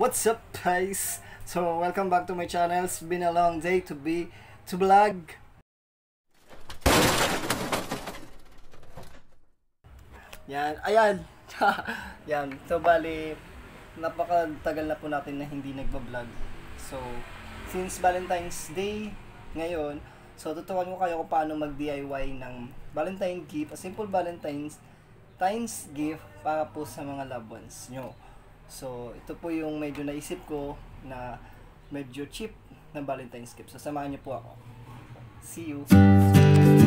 What's up guys? So welcome back to my channel. It's been a long day to be to vlog. Yan, ayan. Yan. So bali napakatagal na po natin na hindi nagba-vlog. So since Valentine's Day ngayon, so tuturuan ko kayo kung paano mag-DIY ng Valentine gift, a simple Valentine's Valentine's gift para po sa mga loved ones nyo. So, ito po yung medyo naisip ko na medyo cheap na Valentine's gift. So, samahan niyo po ako. See you!